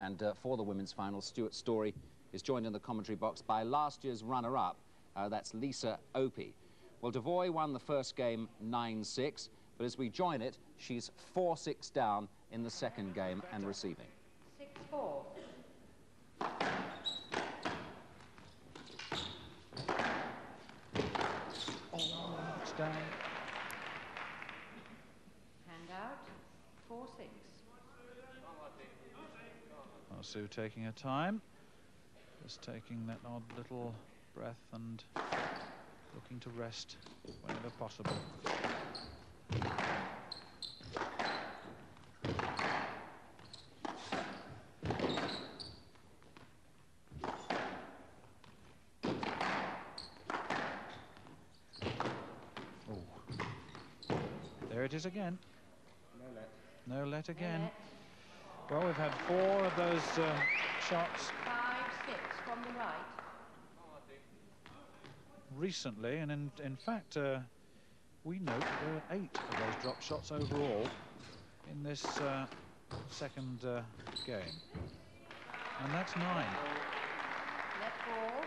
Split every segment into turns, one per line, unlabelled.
And uh, for the women's final, Stuart Storey is joined in the commentary box by last year's runner-up, uh, that's Lisa Opie. Well, Devoy won the first game 9-6, but as we join it, she's 4-6 down in the second game and receiving.
6-4.
Oh, down.
Hand out. 4-6.
Sue taking her time. Just taking that odd little breath and looking to rest whenever possible. Oh. There it is again.
No let.
No let again.
Net.
Well, we've had four of those uh, shots
5-6 from the right.
recently, and in, in fact, uh, we note there are eight of those drop shots overall in this uh, second uh, game. And that's nine.
Let ball.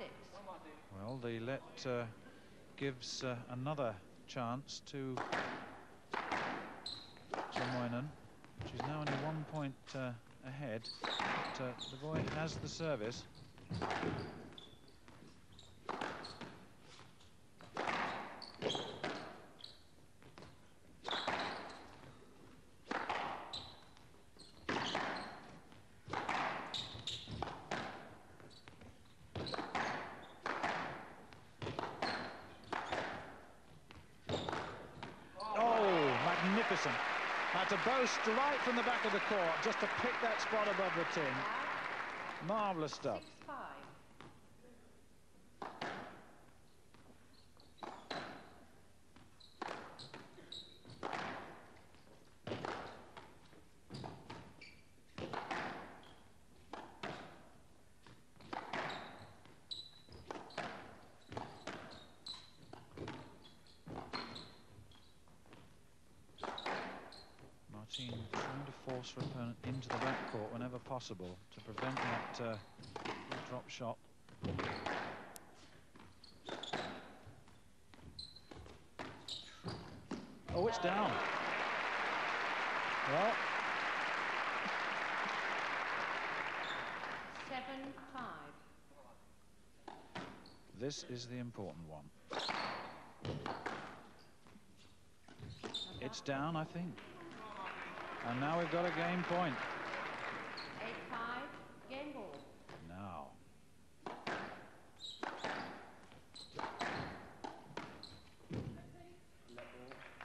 5-6.
Well, the let uh, gives uh, another chance to Le Moignan. She's now only one point uh, ahead, but uh, Devoy has the service. Oh, magnificent. Boast right from the back of the court, just to pick that spot above the tin. Marvellous stuff.
6-5.
Martine trying to force her opponent into the back court whenever possible to prevent that uh, drop shot. Oh, it's down. Well,
7-5.
this is the important one. It's down, I think. And now we've got a game point.
8-5. Game ball.
Now.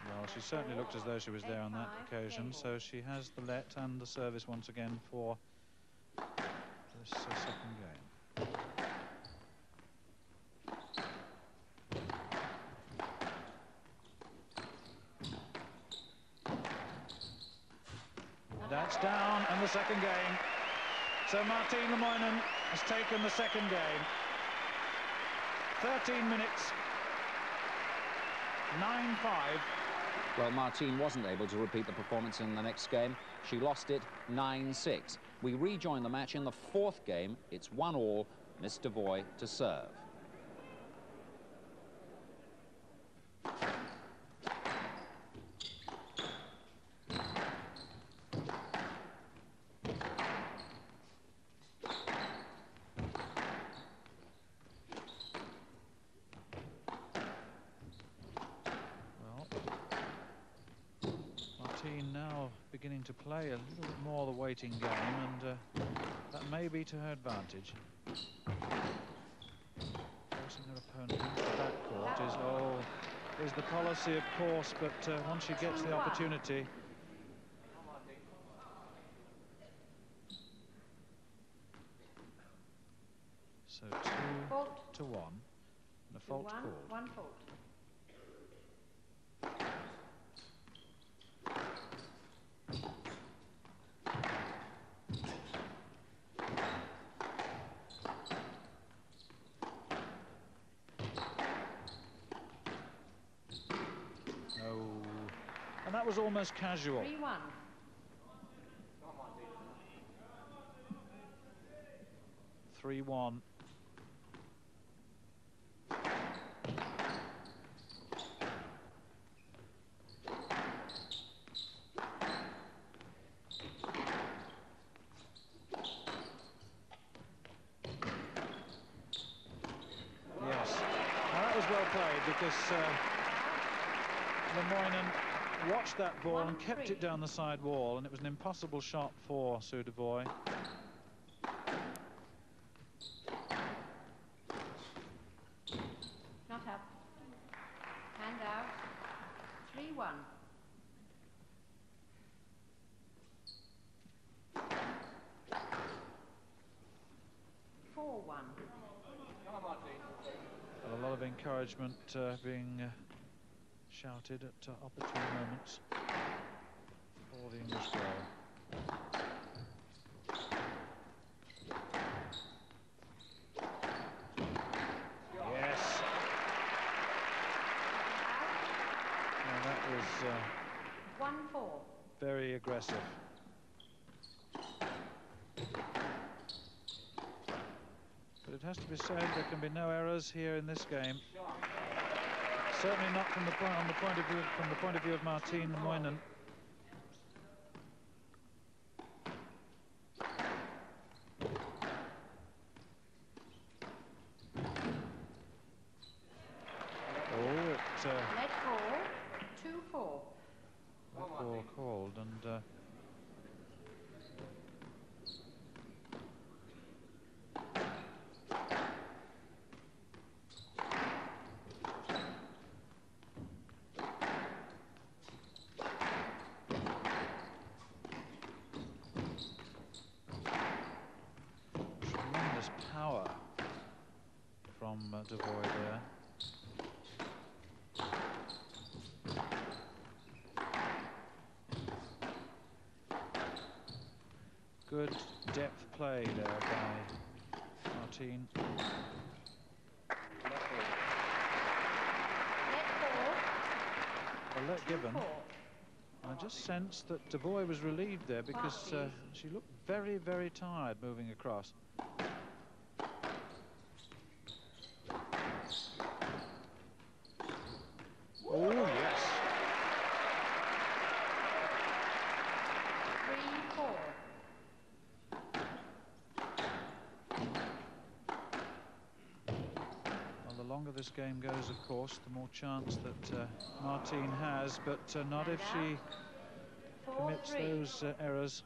Well, she certainly looked as though she was there on that occasion, so she has the let and the service once again for this uh, second game. That's down and the second game. So Martine Le Moignan has taken the second game. 13 minutes. 9-5.
Well, Martine wasn't able to repeat the performance in the next game. She lost it 9-6. We rejoin the match in the fourth game. It's one all, Miss Devoy to serve.
Well, Martine now beginning to play a little bit more the waiting game, and uh, that may be to her advantage. Forcing her opponent into the backcourt is, oh, is the policy, of course, but uh, once she gets the opportunity, So two to one, and a fault
one,
called.
One fault.
And that was almost casual.
3-1.
3-1. Yes, now that was well played because uh, Le Moignan watched that ball and kept it down the side wall, and it was an impossible shot for Sue Devoy.
Not up. Hand out. 3 1. Four one.
A lot of encouragement uh, being uh, shouted at uh, opportune moments for the English girl. Yes. Now that was uh,
One four.
very aggressive. But it has to be said there can be no errors here in this game. Certainly not from the point the of view from the point of view of Martine Moignan. Oh, it uh,
Let fall. Two four.
that ball called and uh, tremendous power from uh, Devoy there. Good depth play there by Martine.
Let fall.
Well, let
Two
given. I just sensed that Devoy was relieved there because uh, she looked very, very tired moving across. Oh, yes.
Three four.
Well, the longer this game goes, of course, the more chance that uh, Martine has, but uh, not if she commits those uh, errors.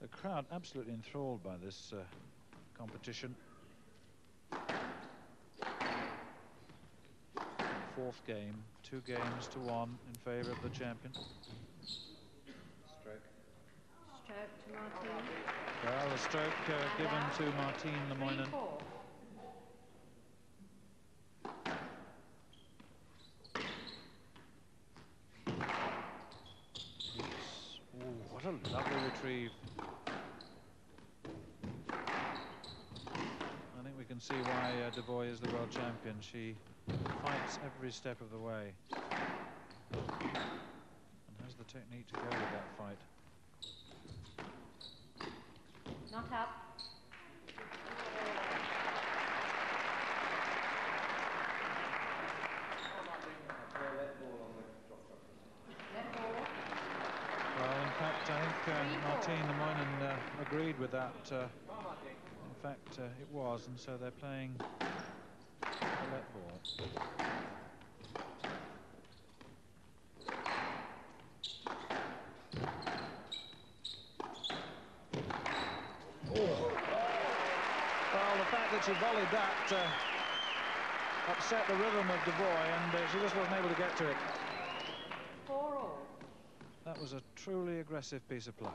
The crowd absolutely enthralled by this uh, competition. Fourth game, two games to one in favour of the champion.
Stroke to Martine.
Well, the stroke uh, given to Martine
Le
Moignan.
four.
Ooh, what a lovely retrieve. I think we can see why uh, Devoy is the world champion. She fights every step of the way. And has the technique to go with that fight.
Not up.
Well, in fact, I think uh. Martine Le Moignan uh, agreed with that. Uh, in fact, uh, it was, and so they're playing a let ball. Well, the fact that she volleyed that uh, upset the rhythm of Devoy, and uh, she just wasn't able to get to it.
Four all.
That was a truly aggressive piece of play.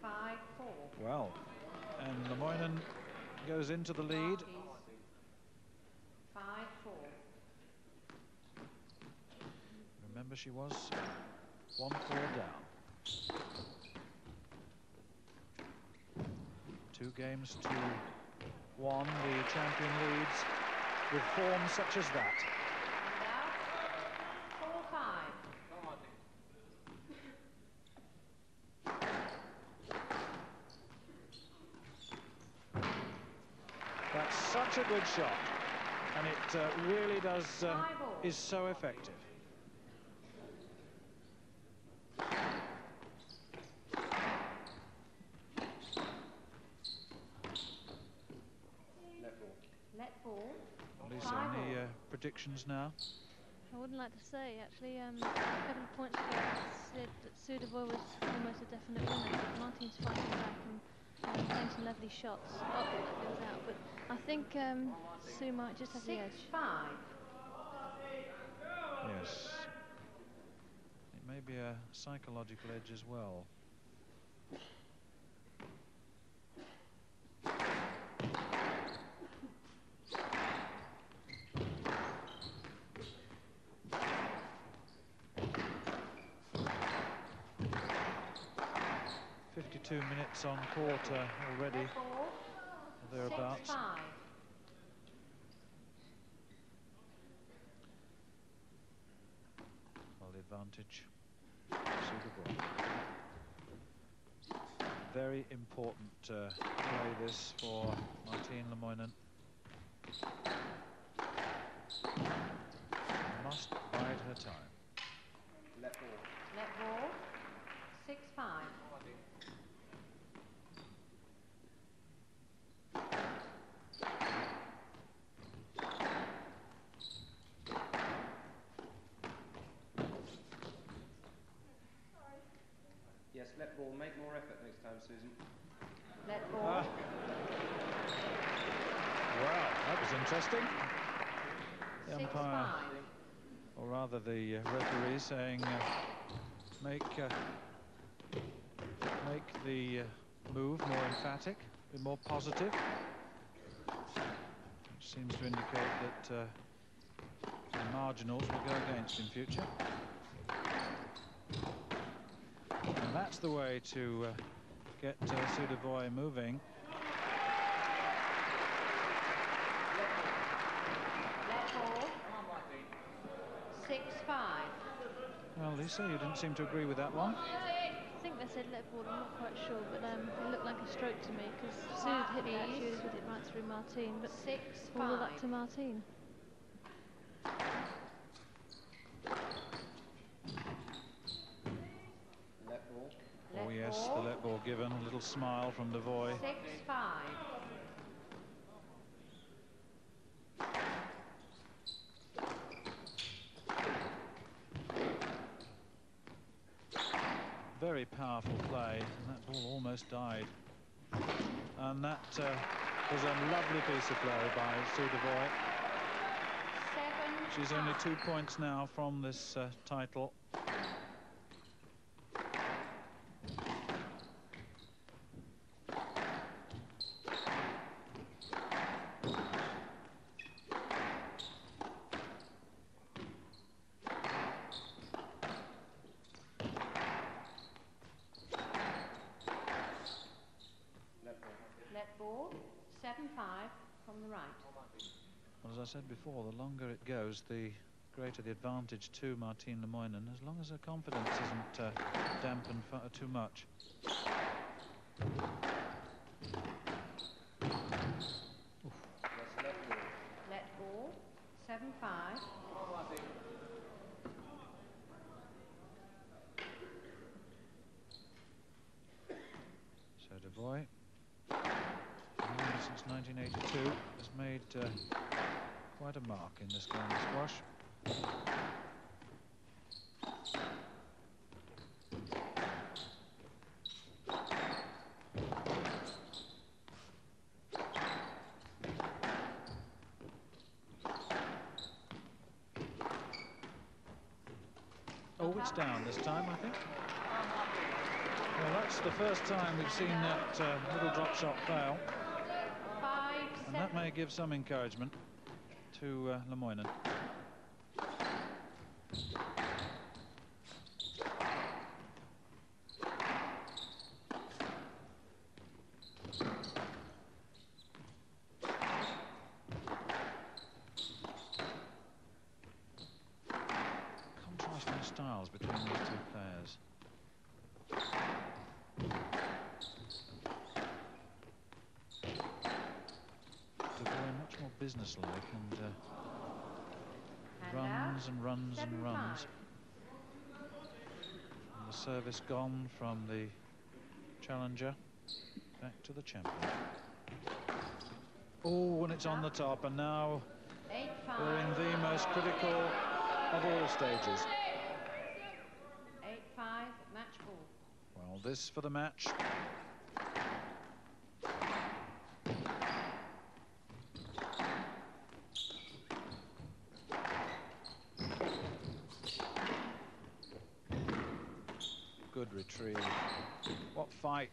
Five four.
Well, and Le Moignan goes into the lead.
Five four.
Remember, she was one four down. Two games to one, the champion leads with form such as that. That's such a good shot, and it uh, really does uh, is so effective. Lisa, any uh, predictions now?
I wouldn't like to say, actually. Um, a couple of points ago, I said that Sue Devoy was almost a definite winner, but Martin's fighting back and um, playing some lovely shots. Oh, that goes out. But I think um, Sue might just have the
Six,
edge.
five.
Yes. It may be a psychological edge as well. Fifty-two minutes on quarter already, or thereabouts.
Five.
Well, the advantage. Suitable. Very important uh, play this for Martine Le Moignan. Must bide her time.
Let ball. Six, five.
Yes, let ball. Make more effort next time, Susan.
Let ball.
Ah. Wow, that was interesting. The
Six,
umpire,
five.
or rather the uh, referee, saying uh, make uh, make the uh, move more emphatic, be more positive. Which seems to indicate that uh, the marginals will go against in future. And that's the way to uh, get uh, Sue
Devoy moving. Six, five.
Well, Lisa, you didn't seem to agree with that one.
I think they said let ball, I'm not quite sure, but um, it looked like a stroke to me because Sue had hit that, she would have it right through Martine, but
Six,
all the
five.
luck to Martine.
Let ball.
Let
oh yes,
ball.
the let ball given, a little smile from Devoy.
Six, five.
Very powerful play, and that ball almost died. And that uh, was a lovely piece of play by Sue Devoy.
Seven,
She's only two points now from this uh, title.
Let ball.
Let ball. Seven, five from the right.
Well, as I said before, the longer it goes, the greater the advantage to Martine Le Moignan, as long as her confidence isn't uh, dampened too much.
Yes, let ball.
Let ball. Seven, five.
So Devoy, been since 1982, has made uh, quite a mark in this game of squash. Oh, it's down this time, I think. Well, that's the first time we've seen that uh, little drop shot fail, and that may give some encouragement to uh, Le Moignan. More businesslike and uh,
Hand
runs and runs and runs. And the service gone from the challenger back to the champion. Oh, and it's on the top, and now
Eight five.
we're in the most critical of all stages.
Eight five. Match ball.
Well, this for the match. Good retrieve. What fight.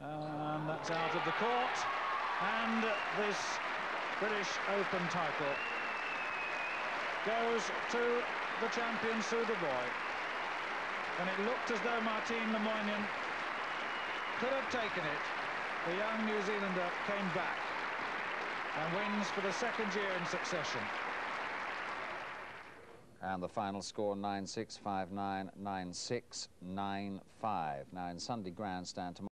And that's out of the court. And this British Open title goes to the champion Sue Devoy. And it looked as though Martine Le Moignan could have taken it. The young New Zealander came back and wins for the second year in succession.
And the final score 9-6, 5-9, 9-6, 9-5. Now in Sunday Grandstand tomorrow.